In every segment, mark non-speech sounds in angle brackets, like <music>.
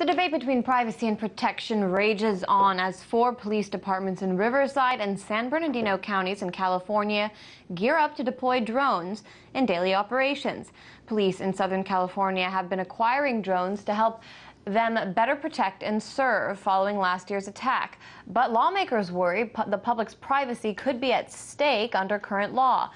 The debate between privacy and protection rages on as four police departments in Riverside and San Bernardino counties in California gear up to deploy drones in daily operations. Police in Southern California have been acquiring drones to help them better protect and serve following last year's attack. But lawmakers worry the public's privacy could be at stake under current law.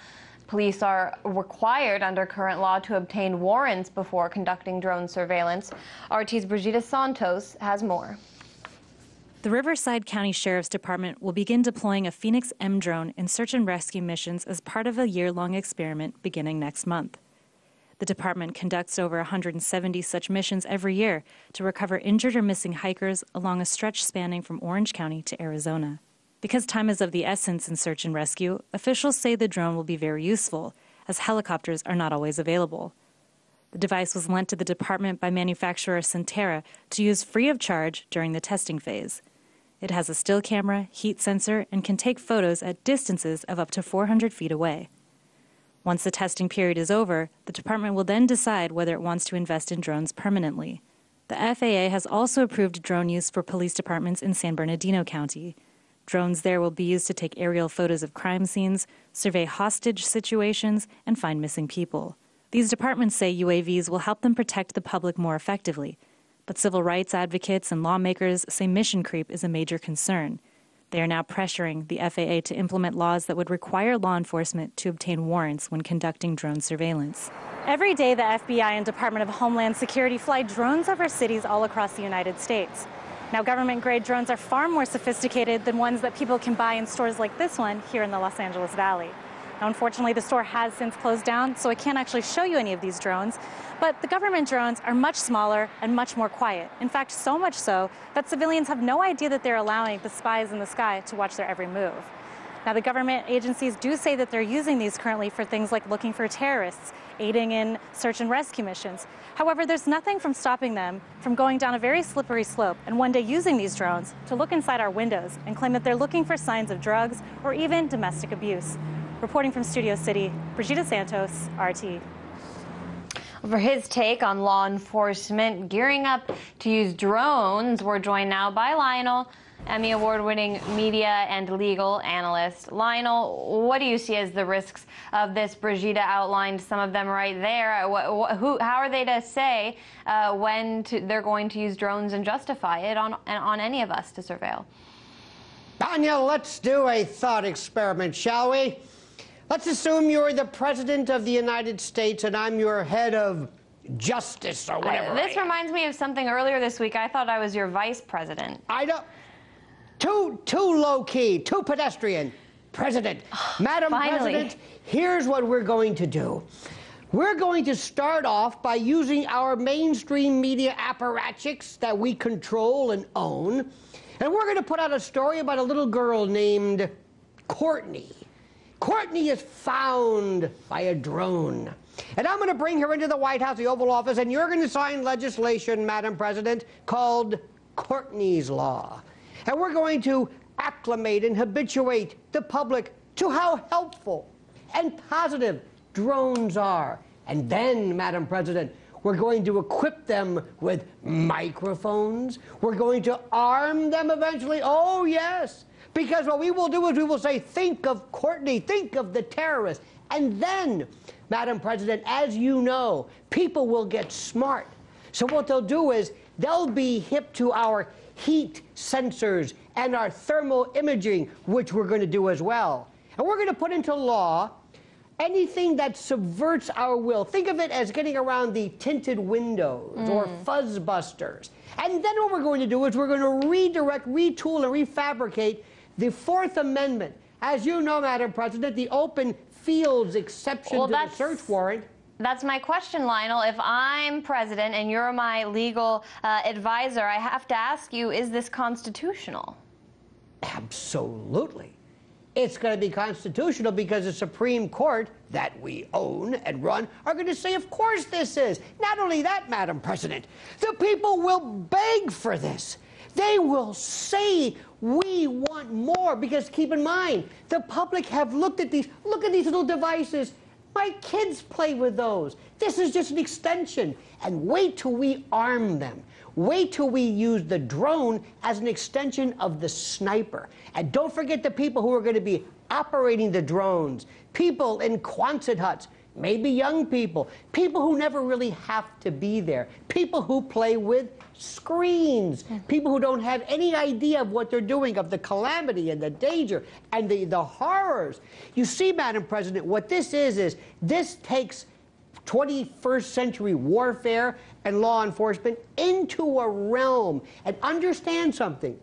Police are required under current law to obtain warrants before conducting drone surveillance. RT's Brigida Santos has more. The Riverside County Sheriff's Department will begin deploying a Phoenix M drone in search and rescue missions as part of a year long experiment beginning next month. The department conducts over 170 such missions every year to recover injured or missing hikers along a stretch spanning from Orange County to Arizona. Because time is of the essence in search and rescue, officials say the drone will be very useful, as helicopters are not always available. The device was lent to the department by manufacturer Sentera to use free of charge during the testing phase. It has a still camera, heat sensor, and can take photos at distances of up to 400 feet away. Once the testing period is over, the department will then decide whether it wants to invest in drones permanently. The FAA has also approved drone use for police departments in San Bernardino County. Drones there will be used to take aerial photos of crime scenes, survey hostage situations, and find missing people. These departments say UAVs will help them protect the public more effectively, but civil rights advocates and lawmakers say mission creep is a major concern. They are now pressuring the FAA to implement laws that would require law enforcement to obtain warrants when conducting drone surveillance. Every day, the FBI and Department of Homeland Security fly drones over cities all across the United States. Now, government grade drones are far more sophisticated than ones that people can buy in stores like this one here in the Los Angeles Valley. Now, unfortunately, the store has since closed down, so I can't actually show you any of these drones. But the government drones are much smaller and much more quiet. In fact, so much so that civilians have no idea that they're allowing the spies in the sky to watch their every move. Now, the government agencies do say that they're using these currently for things like looking for terrorists, aiding in search and rescue missions. However, there's nothing from stopping them from going down a very slippery slope and one day using these drones to look inside our windows and claim that they're looking for signs of drugs or even domestic abuse. Reporting from Studio City, Brigida Santos, RT. For his take on law enforcement gearing up to use drones, we're joined now by Lionel. Emmy Award winning media and legal analyst. Lionel, what do you see as the risks of this? Brigida outlined some of them right there. What, who, how are they to say uh, when to, they're going to use drones and justify it on, on any of us to surveil? Daniel, let's do a thought experiment, shall we? Let's assume you're the President of the United States and I'm your head of justice or whatever. Uh, this reminds me of something earlier this week. I thought I was your vice president. I don't. Too, too low key, too pedestrian. President, <sighs> ah, Madam Finally. President, here's what we're going to do. We're going to start off by using our mainstream media apparatchiks that we control and own. And we're going to put out a story about a little girl named Courtney. Courtney is found by a drone. And I'm going to bring her into the White House, the Oval Office, and you're going to sign legislation, Madam President, called Courtney's Law. And we're going to acclimate and habituate the public to how helpful and positive drones are. And then, Madam President, we're going to equip them with microphones. We're going to arm them eventually. Oh, yes. Because what we will do is we will say, think of Courtney, think of the terrorist. And then, Madam President, as you know, people will get smart. So what they'll do is they'll be hip to our heat sensors and our thermal imaging, which we're going to do as well. And we're going to put into law anything that subverts our will. Think of it as getting around the tinted windows mm. or fuzzbusters. And then what we're going to do is we're going to redirect, retool, and refabricate the Fourth Amendment. As you know, Madam President, the open fields exception well, to the search warrant that's my question, Lionel. If I'm president and you're my legal uh, advisor, I have to ask you, is this constitutional? Absolutely. It's going to be constitutional because the Supreme Court that we own and run are going to say, of course this is. Not only that, Madam President, the people will beg for this. They will say, we want more because keep in mind, the public have looked at these, look at these little devices My kids play with those. This is just an extension. And wait till we arm them. Wait till we use the drone as an extension of the sniper. And don't forget the people who are going to be operating the drones, people in Quonset huts, maybe young people, people who never really have to be there, people who play with screens, mm-hmm. people who don't have any idea of what they're doing, of the calamity and the danger and the, the horrors. You see, Madam President, what this is, is this takes 21st century warfare and law enforcement into a realm. And understand something.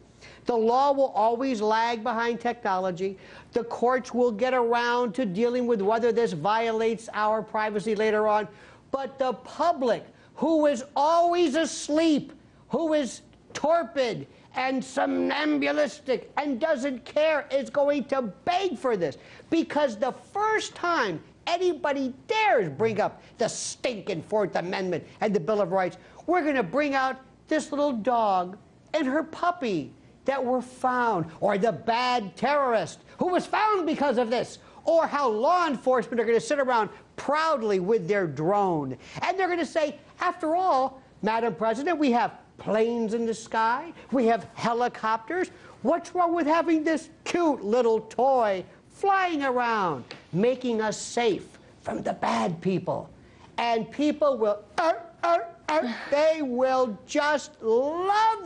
The law will always lag behind technology. The courts will get around to dealing with whether this violates our privacy later on. But the public, who is always asleep, who is torpid and somnambulistic and doesn't care, is going to beg for this. Because the first time anybody dares bring up the stinking Fourth Amendment and the Bill of Rights, we're going to bring out this little dog and her puppy that were found, or the bad terrorist who was found because of this, or how law enforcement are going to sit around proudly with their drone. And they're going to say, after all, Madam President, we have planes in the sky, we have helicopters. What's wrong with having this cute little toy flying around, making us safe from the bad people? And people will, uh, uh, uh, they will just love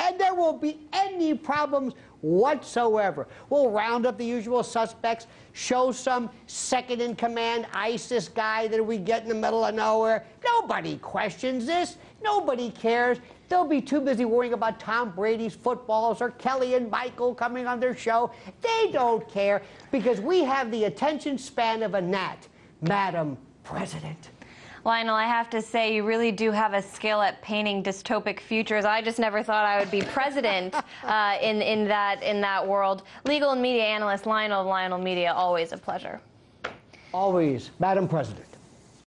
and there won't be any problems whatsoever. We'll round up the usual suspects, show some second in command ISIS guy that we get in the middle of nowhere. Nobody questions this. Nobody cares. They'll be too busy worrying about Tom Brady's footballs or Kelly and Michael coming on their show. They don't care because we have the attention span of a gnat, Madam President. Lionel, I have to say, you really do have a skill at painting dystopic futures. I just never thought I would be president <laughs> uh, in, in, that, in that world. Legal and media analyst Lionel of Lionel Media, always a pleasure. Always, Madam President.